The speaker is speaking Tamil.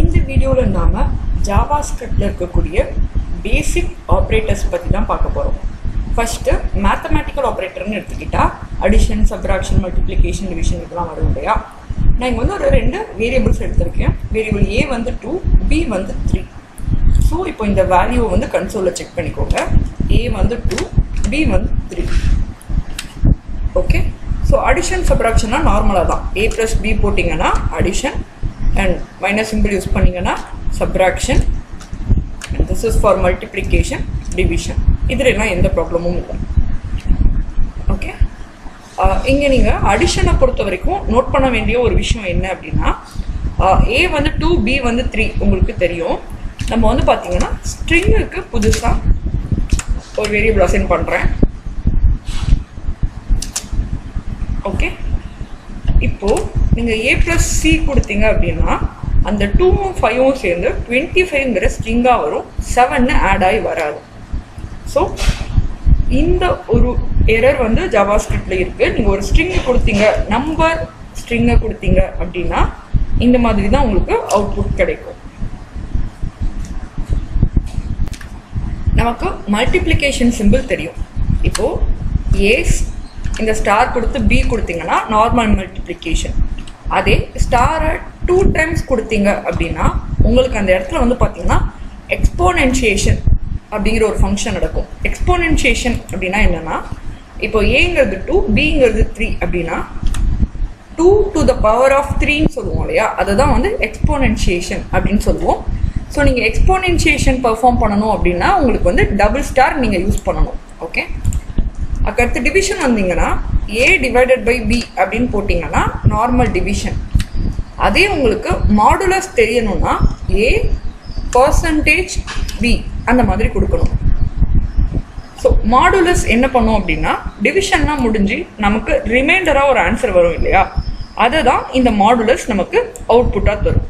இந்த வீடியோவில் நாம் ஜாவா ஸ்கிரிப்டில் இருக்கக்கூடிய பேசிக் ஆப்ரேட்டர்ஸ் பற்றி தான் பார்க்க போகிறோம் ஃபஸ்ட்டு மேத்தமேட்டிக்கல் ஆப்ரேட்டர்னு எடுத்துக்கிட்டால் அடிஷன் சப்ராக்ஷன் மல்டிப்ளிகேஷன் டிவிஷன் இதெல்லாம் வரும் இல்லையா? நான் இங்கே வந்து ஒரு ரெண்டு வேரியபிள்ஸ் எடுத்திருக்கேன். வேரியபிள் ஏ வந்து டூ பி வந்து த்ரீ ஸோ இப்போ இந்த வேல்யூவை வந்து கன்சோலில் செக் பண்ணிக்கோங்க. ஏ வந்து டூ பி வந்து த்ரீ ஓகே ஸோ அடிஷன் சப்ராக்ஷன்னா நார்மலாக தான். ஏ ப்ளஸ் பி போட்டிங்கன்னா addition and minus simple use பண்ணீங்கன்னா subtraction and this is for multiplication division இதுலலாம் எந்த ப்ராப்ளமும் இல்லை. ஓகே இங்கே நீங்கள் அடிஷனை பொறுத்த வரைக்கும் நோட் பண்ண வேண்டிய ஒரு விஷயம் என்ன அப்படின்னா ஏ வந்து டூ பி வந்து த்ரீ உங்களுக்கு தெரியும். நம்ம வந்து பார்த்தீங்கன்னா ஸ்ட்ரிங்குக்கு புதுசாக ஒரு வேரியபிள் அசைன் பண்ணுறேன் ஓகே இப்போ நீங்கள் ஏ ப்ளஸ் சி கொடுத்தீங்க அப்படின்னா அந்த டூவும் ஃபைவும் சேர்ந்து டுவெண்ட்டி ஃபைவ்ங்கிற ஸ்ட்ரிங்காக வரும். செவன்னு ஆட் ஆகி வராது. ஸோ இந்த ஒரு எரர் வந்து ஜாவா ஸ்கிரிப்டில் இருக்குது நீங்கள் ஒரு ஸ்ட்ரிங்கை கொடுத்தீங்க நம்பர் ஸ்ட்ரிங்கை கொடுத்தீங்க அப்படின்னா இந்த மாதிரி தான் உங்களுக்கு அவுட்புட் கிடைக்கும். நமக்கு மல்டிப்ளிகேஷன் சிம்பிள் தெரியும். இப்போது ஏஸ் இந்த ஸ்டார் கொடுத்து பி கொடுத்தீங்கன்னா நார்மல் மல்டிப்ளிகேஷன் அதே ஸ்டாரை டூ டைம்ஸ் கொடுத்தீங்க அப்படின்னா உங்களுக்கு அந்த இடத்துல வந்து பார்த்தீங்கன்னா எக்ஸ்போனென்ஷியேஷன் அப்படிங்கிற ஒரு ஃபங்க்ஷன் நடக்கும். எக்ஸ்போனென்ஷியேஷன் அப்படின்னா என்னென்னா இப்போ ஏங்கிறது டூ பிங்கிறது த்ரீ அப்படின்னா two to the power of த்ரீன்னு சொல்லுவோம் இல்லையா? அதை தான் வந்து எக்ஸ்போனென்ஷியேஷன் அப்படின்னு சொல்லுவோம். ஸோ நீங்கள் எக்ஸ்போனென்ஷியேஷன் பெர்ஃபார்ம் பண்ணணும் அப்படின்னா உங்களுக்கு வந்து டபுள் ஸ்டார் நீங்கள் யூஸ் பண்ணணும். ஓகே அடுத்த டிவிஷன் வந்தீங்கன்னா ஏ டிவைடட் பை பி அப்படின்னு போட்டிங்கன்னா நார்மல் டிவிஷன் அதே உங்களுக்கு மாடுலஸ் தெரியணும்னா ஏ பர்சன்டேஜ் பி அந்த மாதிரி கொடுக்கணும். ஸோ மாடுலஸ் என்ன பண்ணும் அப்படின்னா டிவிஷன்லாம் முடிஞ்சு நமக்கு ரிமைண்டராக ஒரு ஆன்சர் வரும் இல்லையா? அதை தான் இந்த மாடுலஸ் நமக்கு அவுட்புட்டாக தரும்.